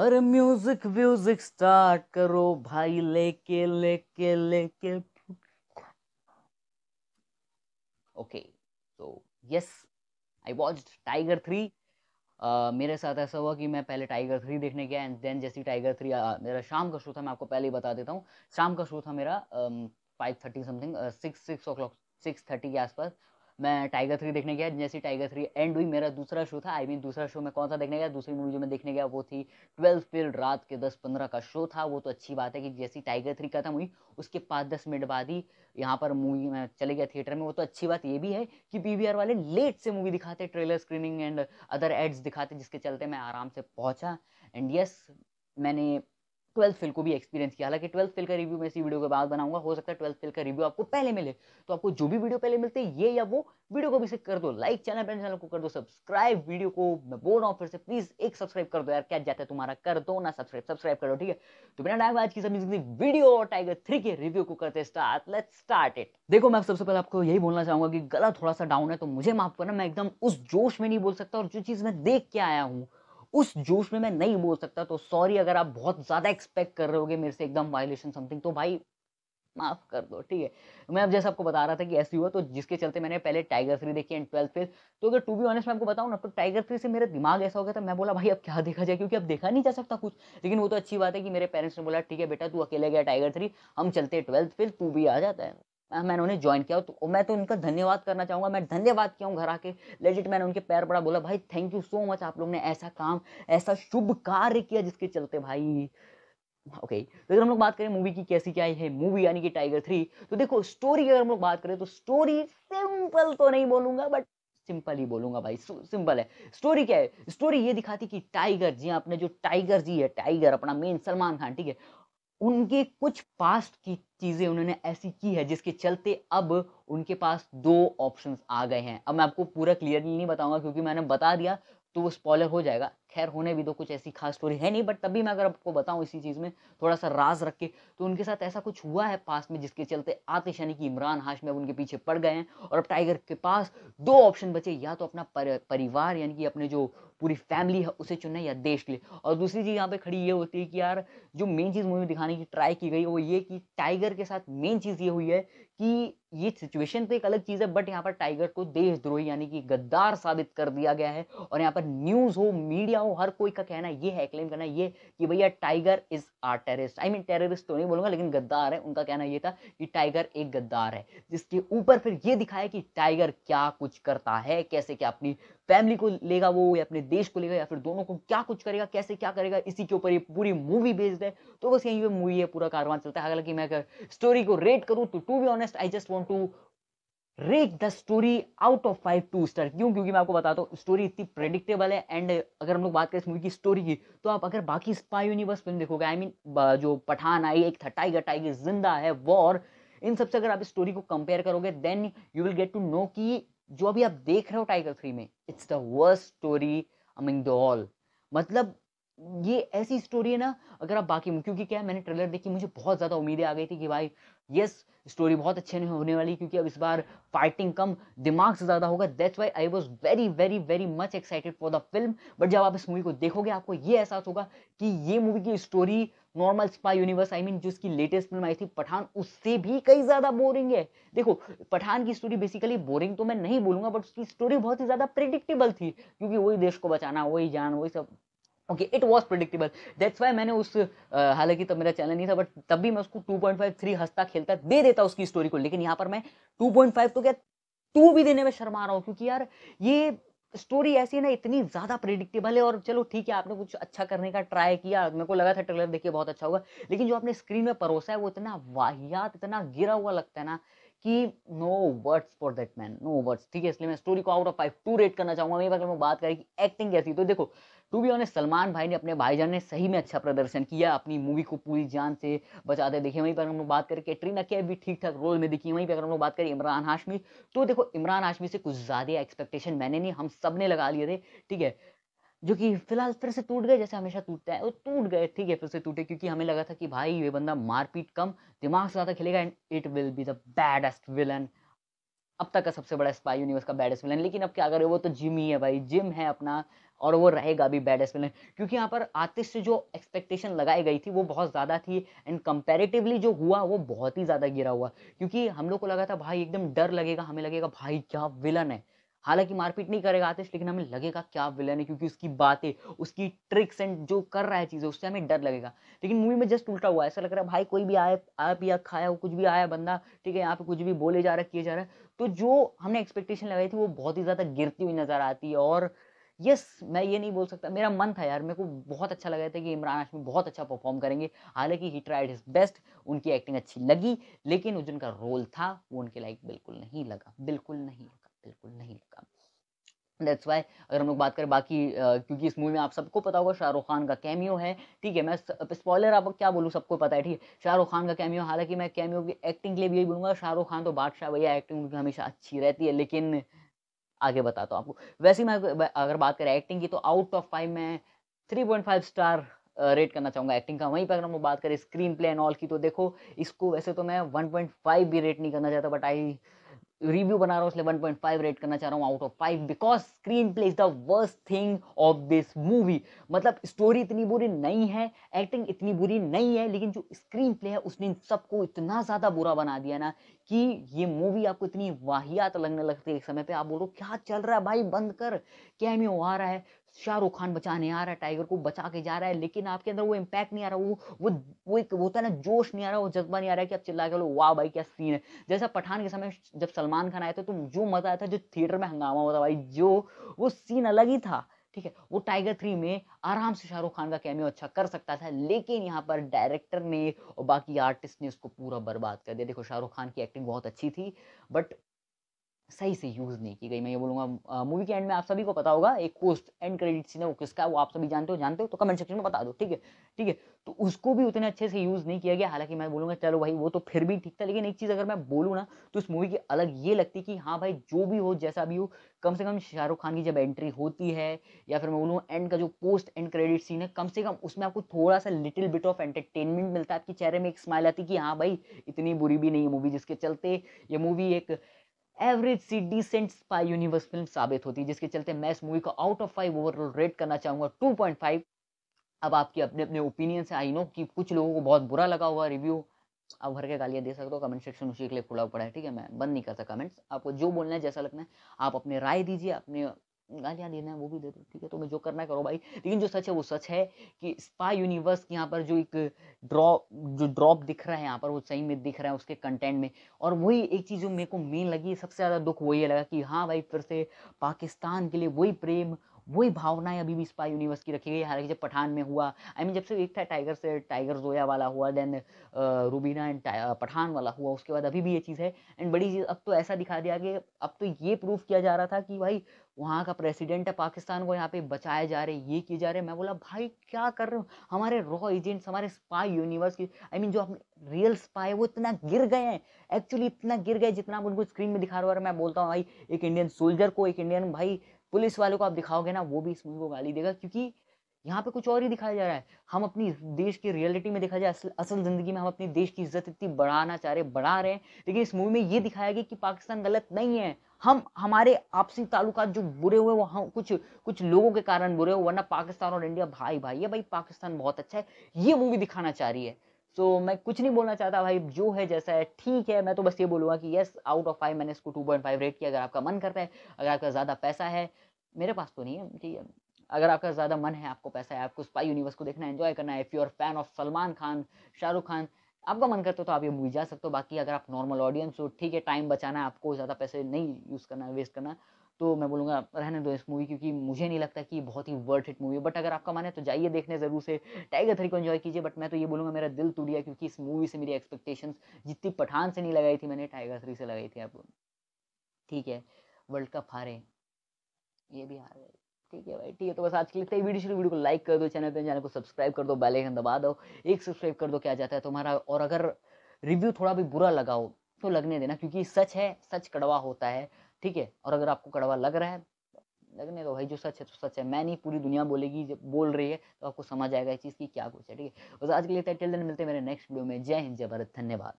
अरे music music start करो भाई, लेके लेके लेके। ओके तो yes I watch Tiger three मेरे साथ ऐसा हुआ कि मैं पहले टाइगर थ्री देखने गया एंड देन जैसी टाइगर थ्री मेरा शाम का शो था, मैं आपको पहले ही बता देता हूँ। शाम का शो था मेरा five thirty something six six o'clock six thirty के आसपास। मैं टाइगर थ्री देखने गया, जैसे टाइगर थ्री एंड हुई, मेरा दूसरा शो था आई मीन दूसरा शो मैं कौन सा देखने गया, दूसरी मूवी जो मैं देखने गया, वो थी ट्वेल्थ फिल रात के दस पंद्रह का शो था, वो तो अच्छी बात है कि जैसी टाइगर थ्री खत्म हुई, उसके पाँच दस मिनट बाद ही यहाँ पर मूवी में चले गया थिएटर में, वो तो अच्छी बात ये भी है कि पीवीआर वाले लेट से मूवी दिखाते trailer screening and other ads दिखाते, जिसके चलते मैं आराम से पहुँचा। एंड यस मैंने ट्वेल्थ फेल को भी एक्सपीरियंस किया। हालाँकि ट्वेल्थ फेल का रिव्यू मैं इसी वीडियो के बाद बनाऊँगा। हो सकता है ट्वेल्थ फेल का रिव्यू आपको पहले मिले। तो आपको जो भी वीडियो पहले मिलते हैं ये या वो वीडियो को भी कर दो। लाइक चैनल पर चैनल को कर दो। सब्सक्राइब वीडियो को मैं बोल रहा हूँ फिर से। प्लीज़ एक सब्सक्राइब कर दो यार। क्या जाता है तुम्हारा? कर दो ना सब्सक्राइब सब्सक्राइब करो ठीक है? तो बिना टाइम आज की सभी वीडियो और टाइगर थ्री के रिव्यू को करते स्टार्ट लेट्स स्टार्ट इट देखो, मैं सबसे पहले आपको यही बोलना चाहूँगा कि गला थोड़ा सा डाउन है तो मुझे माफ़ करना। मैं एकदम उस जोश में नहीं बोल सकता और जो चीज़ मैं देख के आया हूँ उस जोश में मैं नहीं बोल सकता तो सॉरी अगर आप बहुत ज़्यादा एक्सपेक्ट कर रहे होगे मेरे से एकदम वायलेशन समथिंग तो भाई माफ़ कर दो, ठीक है? मैं अब जैसे आपको बता रहा था कि ऐसी हुआ तो जिसके चलते मैंने पहले टाइगर थ्री देखी एंड ट्वेल्थ फिर तो अगर टू बी ऑनेस्ट मैं आपको बताऊँ ना तो टाइगर थ्री से मेरा दिमाग ऐसा हो गया था, मैं बोला, भाई, अब क्या देखा जाए? क्योंकि अब देखा नहीं जा सकता कुछ। लेकिन वो तो अच्छी बात है कि मेरे पेरेंट्स ने बोला, ठीक है बेटा, तू अकेले गया टाइगर थ्री हम चलते ट्वेल्थ फिर तू भी आ जाता है। मैंने उन्हें ज्वाइन किया। तो मैं तो उनका धन्यवाद करना चाहूँगा। मैं धन्यवाद किया हूँ घर आके। लेजिट मैंने उनके पैर पड़ा, बोला, भाई थैंक यू सो मच आप लोग ने ऐसा काम, ऐसा शुभ कार्य किया जिसके चलते भाई ओके okay. तो अगर हम लोग बात करें मूवी की, कैसी क्या है? मूवी यानी कि टाइगर थ्री तो देखो स्टोरी अगर हम लोग बात करें तो स्टोरी सिंपल तो नहीं बोलूँगा बट सिंपल ही बोलूँगा भाई। सिंपल है। स्टोरी क्या है? स्टोरी ये दिखाती कि टाइगर जी, आपने जो टाइगर जी है टाइगर अपना मेन सलमान खान, ठीक है? उनके कुछ पास्ट की चीज़ें उन्होंने ऐसी की है, जिसके चलते अब उनके पास दो ऑप्शंस आ गए हैं। अब मैं आपको पूरा क्लियरली नहीं बताऊँगा, क्योंकि मैंने बता दिया तो वो स्पॉलर हो जाएगा। खैर, होने भी दो, कुछ ऐसी खास स्टोरी है नहीं बट तभी मैं अगर आपको बताऊँ इसी चीज़ में थोड़ा सा राज रख के तो उनके साथ ऐसा कुछ हुआ है पास में जिसके चलते आतिश यानी कि इमरान हाशमी अब उनके पीछे पड़ गए हैं, और अब टाइगर के पास दो ऑप्शन बचे, या तो अपना परिवार यानी कि अपने जो पूरी फैमिली है, उसे चुनना या देश के लिए। और दूसरी चीज़ यहाँ पे खड़ी ये होती है कि यार, जो मेन चीज़ मूवी दिखाने की ट्राई की गई, वो ये कि टाइगर के साथ मेन चीज़ ये हुई है कि ये सिचुएशन तो एक अलग चीज़ है बट यहाँ पर टाइगर को देशद्रोही यानी कि गद्दार साबित कर दिया गया है, और यहाँ पर न्यूज़ हो मीडिया हो, हर कोई का कहना ये है क्लेम करना ये कि भैया Tiger is are terrorist I mean terrorist तो नहीं बोलूँगा, लेकिन गद्दार है, उनका कहना ये था कि टाइगर एक गद्दार है, जिसके ऊपर फिर ये दिखाया कि टाइगर क्या कुछ करता है, कैसे क्या अपनी फैमिली को लेगा वो, या अपने देश को लेगा, या फिर दोनों को क्या कुछ करेगा, कैसे क्या करेगा, इसी के ऊपर ये पूरी मूवी बेस्ड है। तो बस यही पे मूवी है, पूरा कारवान चलता है। हालाँकि मैं अगर स्टोरी को रेट करूँ तो to be honest I just want to rate the story out of five two star क्यों? क्योंकि मैं आपको बताता हूँ स्टोरी इतनी प्रेडिक्टेबल है एंड अगर हम लोग बात करें इस मूवी की स्टोरी की तो आप अगर बाकी स्पाई यूनिवर्स फ़िल्म देखोगे आई I मीन mean, जो पठान आई एक था टाइगर टाइगर ज़िंदा है वॉर इन सबसे अगर आप स्टोरी को कंपेयर करोगे then you will get to know कि जो अभी आप देख रहे हो टाइगर थ्री में it's the worst story among the all मतलब ये ऐसी स्टोरी है ना, अगर आप बाकी में क्योंकि क्या, मैंने ट्रेलर देखी, मुझे बहुत ज़्यादा उम्मीदें आ गई थी कि भाई यस स्टोरी बहुत अच्छे होने वाली, क्योंकि अब इस बार फाइटिंग कम दिमाग से ज़्यादा होगा that's why I was very very very much excited for the film but जब आप इस मूवी को देखोगे, आपको ये एहसास होगा कि ये मूवी की story normal spy universe I mean जो इसकी लेटेस्ट फ़िल्म आई थी, पठान उससे भी कई ज़्यादा बोरिंग है। देखो, पठान की स्टोरी बेसिकली बोरिंग तो मैं नहीं बोलूँगा बट उसकी स्टोरी बहुत ही ज़्यादा प्रिडिक्टेबल थी, क्योंकि वही देश को बचाना, वही जान, वही सब। Okay it was predictable that's why मैंने उस हालाँकि तब मेरा चैनल नहीं था बट तब भी मैं उसको 2.5 3 हंसता खेलता दे देता उसकी स्टोरी को, लेकिन यहाँ पर मैं 2.5 तो क्या टू भी देने में शर्मा रहा हूँ, क्योंकि यार ये स्टोरी ऐसी है ना, इतनी ज़्यादा प्रिडिक्टेबल है और चलो ठीक है, आपने कुछ अच्छा करने का ट्राई किया, मेरे को लगा था ट्रेलर देखिए बहुत अच्छा होगा, लेकिन जो आपने स्क्रीन में परोसा है, वो इतना वाहियात, इतना गिरा हुआ लगता है ना कि no words for that man no words ठीक है, इसलिए मैं स्टोरी को out of five two rate करना चाहूँगा मैं बात करें कि एक्टिंग कैसी तो देखो टू बी ऑनेस्ट सलमान भाई ने अपने भाईजान ने सही में अच्छा प्रदर्शन किया। अपनी मूवी को पूरी जान से बचाते देखिए, वहीं पर हम लोग बात करें, कैटरीना कैफ भी ठीक ठाक रोल में। दिखी वहीं पर अगर हम लोग बात करें इमरान हाशमी तो देखो, इमरान हाशमी से कुछ ज़्यादा एक्सपेक्टेशन मैंने नहीं, हम सबने लगा लिए थे, ठीक है? जो कि फ़िलहाल फिर से टूट गए, जैसे हमेशा टूटते हैं, वो टूट गए, ठीक है, फिर से टूटे, क्योंकि हमें लगा था कि भाई, ये बंदा मारपीट कम दिमाग से ज़्यादा खेलेगा and it will be the baddest villain अब तक का सबसे बड़ा स्पाई यूनिवर्स का बैडेस्ट विलन लेकिन अब क्या करे, वो तो जिम ही है भाई जिम है अपना, और वो रहेगा भी बैड विलन क्योंकि यहाँ पर आतिश से जो एक्सपेक्टेशन लगाई गई थी, वो बहुत ज़्यादा थी एंड कंपेरेटिवली जो हुआ, वो बहुत ही ज़्यादा गिरा हुआ। क्योंकि हम लोग को लगा था, भाई, एकदम डर लगेगा, हमें लगेगा, भाई, क्या विलन है? हालाँकि मारपीट नहीं करेगा आतिश, लेकिन हमें लगेगा क्या विलन है, क्योंकि उसकी बातें, उसकी ट्रिक्स एंड जो कर रहा है चीज़ें, उससे हमें डर लगेगा। लेकिन मूवी में जस्ट उल्टा हुआ ऐसा लग रहा है, भाई कोई भी आया आया पिया खाया कुछ भी आया बंदा, ठीक है, यहाँ पे कुछ भी बोले जा रहा है, किए जा रहा है तो जो हमने एक्सपेक्टेशन लगाई थी, वो बहुत ही ज़्यादा गिरती हुई नज़र आती है। और यस मैं ये नहीं बोल सकता, मेरा मन था यार, मेरे को बहुत अच्छा लगा था कि इमरान हाशमी बहुत अच्छा परफॉर्म करेंगे। हालाँकि ही ट्राइड हिज बेस्ट उनकी एक्टिंग अच्छी लगी, लेकिन जिनका रोल था, वो उनके लाइक बिल्कुल नहीं लगा, बिल्कुल नहीं। बिल्कुल नहीं लगा। दैट्स वाई अगर हम लोग बात करें बाकी क्योंकि इस मूवी में आप सबको पता होगा शाहरुख खान का कैमियो है, ठीक है, मैं स्पॉयलर आपको क्या बोलूँ सबको पता है, ठीक है, शाहरुख खान का कैमियो हालाँकि मैं कैमियो की एक्टिंग के लिए भी यही बोलूँगा, शाहरुख खान तो बादशाह भैया एक्टिंग उनकी हमेशा अच्छी रहती है, लेकिन आगे बताता हूँ आपको। वैसे मैं अगर बात करें एक्टिंग की तो आउट ऑफ़ फाइव में three point five star rate करना चाहूँगा एक्टिंग का। वहीं पर अगर हम बात करें स्क्रीन प्ले एंड ऑल की तो देखो, इसको वैसे तो मैं 1.5 भी रेट नहीं करना चाहता बट आई रिव्यू बना रहा हूँ, इसलिए 1.5 रेट करना चाह रहा हूँ out of five because screenplay is the worst thing of this movie मतलब स्टोरी इतनी बुरी नहीं है एक्टिंग इतनी बुरी नहीं है, लेकिन जो स्क्रीन प्ले है, उसने सबको इतना ज़्यादा बुरा बना दिया ना कि ये मूवी आपको इतनी वाहियात लगने लगती है एक समय पर आप बोलो, क्या चल रहा है भाई? बंद कर। कैमियो आ रहा है? शाहरुख खान बचाने आ रहा है, टाइगर को बचा के जा रहा है, लेकिन आपके अंदर वो इम्पैक्ट नहीं आ रहा, वो वो वो एक होता है ना, जोश नहीं आ रहा, वो जज्बा नहीं आ रहा कि आप चिल्ला के लो वाह भाई, क्या सीन है? जैसा पठान के समय जब सलमान खान आए थे तो जो मज़ा आया था, जो थिएटर में हंगामा होता भाई, जो, वो सीन अलग ही था, ठीक है? वो टाइगर थ्री में आराम से शाहरुख खान का कैमियो अच्छा कर सकता था, लेकिन यहाँ पर डायरेक्टर ने और बाकी आर्टिस्ट ने उसको पूरा बर्बाद कर दिया। देखो, शाहरुख खान की एक्टिंग बहुत अच्छी थी बट सही से यूज़ नहीं की गई। मैं ये बोलूँगा मूवी के एंड में आप सभी को पता होगा, एक पोस्ट एंड क्रेडिट सीन है, वो किसका वो आप सभी जानते हो जानते हो तो कमेंट सेक्शन में बता दो, ठीक है? ठीक है? तो उसको भी उतने अच्छे से यूज़ नहीं किया गया। हालाँकि मैं बोलूँगा, चलो भाई, वो तो फिर भी ठीक था, लेकिन एक चीज़ अगर मैं बोलूँ ना तो उस मूवी की अलग ये लगती कि हाँ भाई, जो भी हो, जैसा भी हो, कम से कम शाहरुख खान की जब एंट्री होती है, या फिर मैं बोलूँ एंड का जो पोस्ट एंड क्रेडिट सीन है, कम से कम उसमें आपको थोड़ा सा लिटिल बिट ऑफ़ एंटरटेनमेंट मिलता है। आपके चेहरे में एक स्माइल आती कि हाँ भाई, इतनी बुरी भी नहीं है मूवी जिसके चलते। ये मूवी एक एवरेज सी डिसेंट स्पाई यूनिवर्स फ़िल्म साबित होती है जिसके चलते मैं इस मूवी को out of five overall rate करना चाहूँगा टू पॉइंट फाइव अब आपके अपने अपने ओपिनियन से आई नो कि कुछ लोगों को बहुत बुरा लगा हुआ रिव्यू आप भर के गालियाँ दे सकते हो कमेंट सेक्शन उसी के लिए खुला पड़ा है, ठीक है? मैं बंद नहीं करता कमेंट्स आपको जो बोलना है, जैसा लगना है, आप अपने राय दीजिए, अपने गालियाँ देना है, वो भी दे दो, ठीक है? तो मैं जो करना करो भाई। लेकिन जो सच है, वो सच है कि स्पाई यूनिवर्स यहाँ पर जो एक ड्रॉप जो ड्रॉप दिख रहा है यहाँ पर, वो सही में दिख रहा है उसके कंटेंट में। और वही एक चीज़ जो मेरे को मेन लगी, सबसे ज़्यादा दुख वही लगा कि हाँ भाई, फिर से पाकिस्तान के लिए वही प्रेम वही भावनाएँ अभी भी स्पाई यूनिवर्स की रखी गई हालाँकि जब पठान में हुआ आई I मीन mean, जब से एक था टाइगर से टाइगर जोया वाला हुआ देन रूबीना एंड पठान वाला हुआ उसके बाद अभी भी ये चीज़ है। एंड बड़ी चीज़ अब तो ऐसा दिखा दिया कि अब तो ये प्रूफ किया जा रहा था कि भाई वहाँ का प्रेसिडेंट है पाकिस्तान को यहाँ पे बचाए जा रहे ये किए जा रहे मैं बोला भाई क्या कर रहे हो? हमारे रॉ एजेंट्स हमारे स्पाई यूनिवर्स की आई मीन जो अपने रियल स्पाई वो इतना गिर गए हैं। एक्चुअली इतना गिर गए जितना आप उनको स्क्रीन में दिखा रहे हो। मैं बोलता हूँ भाई एक इंडियन सोल्जर को एक इंडियन भाई पुलिस वालों को आप दिखाओगे ना, वो भी इस मूवी को गाली देगा, क्योंकि यहाँ पे कुछ और ही दिखाया जा रहा है। हम अपनी देश की रियलिटी में देखा जाए, असल असल ज़िंदगी में हम अपनी देश की इज़्ज़त इतनी बढ़ाना चाह रहे, बढ़ा रहे हैं। लेकिन इस मूवी में ये दिखाया गया कि पाकिस्तान गलत नहीं है। हम, हमारे आपसी ताल्लुकात जो बुरे हुए, वो हम, कुछ कुछ लोगों के कारण बुरे हुए, वरना पाकिस्तान और इंडिया भाई भाई है। भाई, पाकिस्तान बहुत अच्छा है। ये मूवी दिखाना चाह रही है। सो so, मैं कुछ नहीं बोलना चाहता भाई जो है जैसा है ठीक है। मैं तो बस ये बोलूँगा कि यस आउट ऑफ़ फाइव मैंने इसको टू पॉइंट फाइव रेट किया। अगर आपका मन करता है अगर आपका ज़्यादा पैसा है मेरे पास तो नहीं है ठीक है। अगर आपका ज़्यादा मन है आपको पैसा है आपको स्पाई यूनिवर्स को देखना है एंजॉय करना है if you are fan of Salman Khan Shahrukh Khan आपका मन करता हो तो आप ये मूवी जा सकते हो। बाकी अगर आप नॉर्मल ऑडियंस हो ठीक है टाइम बचाना है आपको ज़्यादा पैसे नहीं यूज़ करना है वेस्ट करना तो मैं बोलूँगा रहने दो इस मूवी क्योंकि मुझे नहीं लगता कि बहुत ही वर्थ इट मूवी है। बट अगर आपका मन है तो जाइए देखने ज़रूर से। टाइगर थ्री को एंजॉय कीजिए बट मैं तो ये बोलूँगा मेरा दिल टूट गया क्योंकि इस मूवी से मेरी एक्सपेक्टेशंस जितनी पठान से नहीं लगाई थी मैंने टाइगर थ्री से लगाई थी आप ठीक है वर्ल्ड कप हारे। ये भी हार। गए ठीक है भाई, ठीक है तो बस आज के लिए वीडियो शुरू वीडियो को लाइक कर दो चैनल पे चैनल को सब्सक्राइब कर दो बेल आइकन दबा दो। एक सब्सक्राइब कर दो, क्या जाता है तुम्हारा। और अगर रिव्यू थोड़ा भी बुरा लगा हो तो लगने देना, क्योंकि सच है, सच कड़वा होता है। ठीक है? और अगर आपको कड़वा लग रहा है, लगने दो भाई, जो सच है तो सच है। मैं नहीं पूरी दुनिया बोलेगी, जब बोल रही है तो आपको समझ आएगा इस चीज़ की क्या कुछ है, ठीक है? बस आज के लिए टाइटल दिन मिलते हैं मेरे नेक्स्ट वीडियो में। जय हिंद, जय भारत, धन्यवाद।